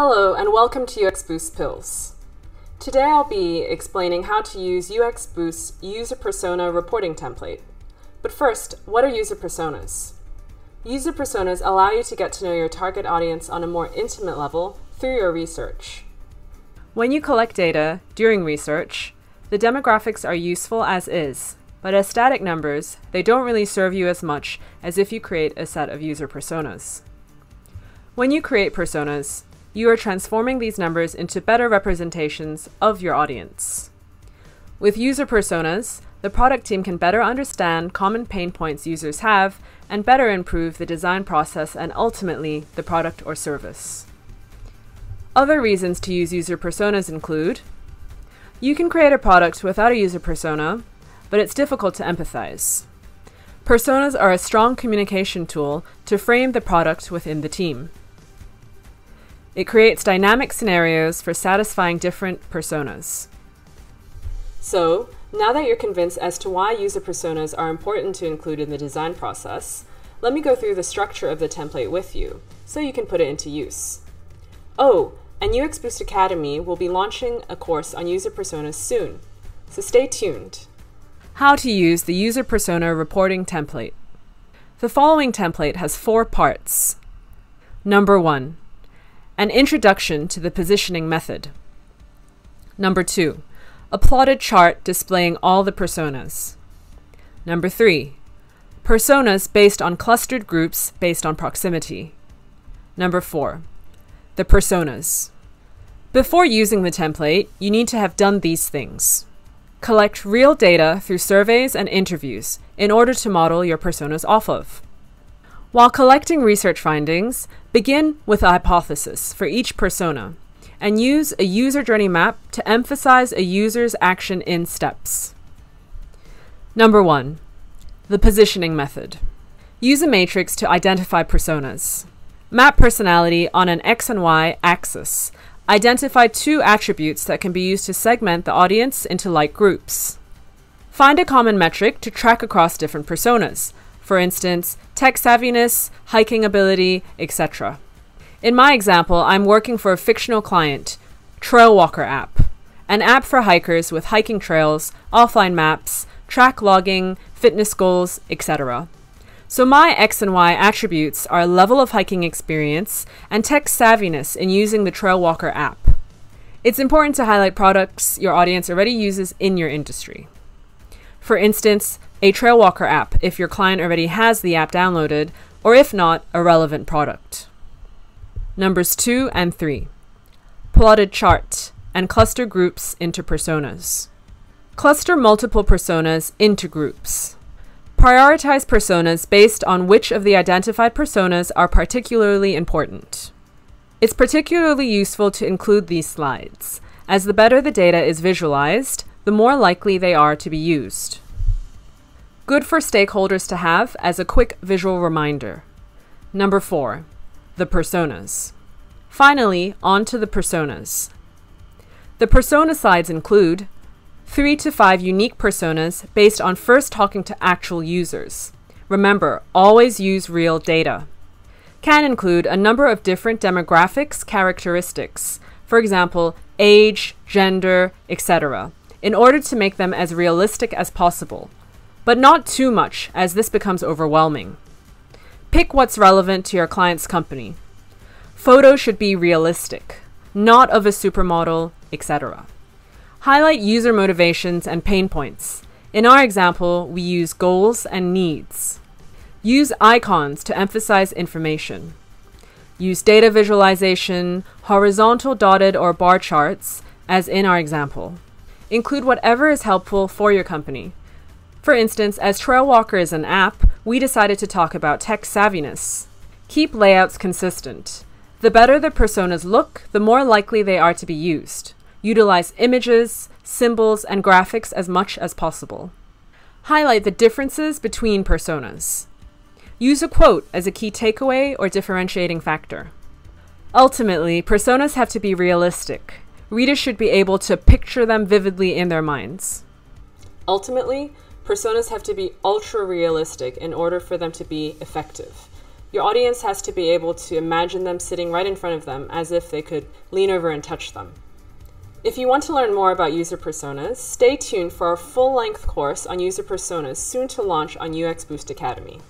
Hello and welcome to UX Boost Pills. Today I'll be explaining how to use UX Boost's user persona reporting template. But first, what are user personas? User personas allow you to get to know your target audience on a more intimate level through your research. When you collect data during research, the demographics are useful as is, but as static numbers, they don't really serve you as much as if you create a set of user personas. When you create personas, you are transforming these numbers into better representations of your audience. With user personas, the product team can better understand common pain points users have and better improve the design process and ultimately the product or service. Other reasons to use user personas include you can create a product without a user persona, but it's difficult to empathize. Personas are a strong communication tool to frame the product within the team. It creates dynamic scenarios for satisfying different personas. So, now that you're convinced as to why user personas are important to include in the design process, let me go through the structure of the template with you, so you can put it into use. Oh, and UX Boost Academy will be launching a course on user personas soon, so stay tuned. How to use the user persona reporting template. The following template has four parts. Number one, an introduction to the positioning method. Number two, a plotted chart displaying all the personas. Number three, personas based on clustered groups based on proximity. Number four, the personas. Before using the template, you need to have done these things. Collect real data through surveys and interviews in order to model your personas off of. While collecting research findings, begin with a hypothesis for each persona and use a user journey map to emphasize a user's action in steps. Number one, the positioning method. Use a matrix to identify personas. Map personality on an X and Y axis. Identify two attributes that can be used to segment the audience into like groups. Find a common metric to track across different personas, for instance, tech savviness, hiking ability, etc. In my example, I'm working for a fictional client, Trailwalker app, an app for hikers with hiking trails, offline maps, track logging, fitness goals, etc. So my X and Y attributes are level of hiking experience and tech savviness in using the Trailwalker app. It's important to highlight products your audience already uses in your industry. For instance, a Trailwalker app if your client already has the app downloaded, or if not, a relevant product. Numbers 2 and 3. Plotted chart and cluster groups into personas. Cluster multiple personas into groups. Prioritize personas based on which of the identified personas are particularly important. It's particularly useful to include these slides, as the better the data is visualized, the more likely they are to be used. Good for stakeholders to have as a quick visual reminder. Number four, the personas. Finally, on to the personas. The persona slides include three to five unique personas based on first talking to actual users. Remember, always use real data. Can include a number of different demographics characteristics, for example, age, gender, etc in order to make them as realistic as possible, but not too much as this becomes overwhelming. Pick what's relevant to your client's company. Photos should be realistic, not of a supermodel, etc. Highlight user motivations and pain points. In our example, we use goals and needs. Use icons to emphasize information. Use data visualization, horizontal dotted or bar charts, as in our example. Include whatever is helpful for your company. For instance, as Trailwalker is an app, we decided to talk about tech savviness. Keep layouts consistent. The better the personas look, the more likely they are to be used. Utilize images, symbols, and graphics as much as possible. Highlight the differences between personas. Use a quote as a key takeaway or differentiating factor. Ultimately, personas have to be realistic readers should be able to picture them vividly in their minds. Ultimately, personas have to be ultra realistic in order for them to be effective. Your audience has to be able to imagine them sitting right in front of them as if they could lean over and touch them. If you want to learn more about user personas, stay tuned for our full length course on user personas soon to launch on UX Boost Academy.